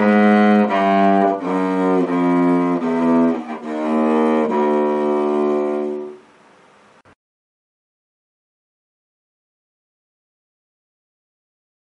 Bye.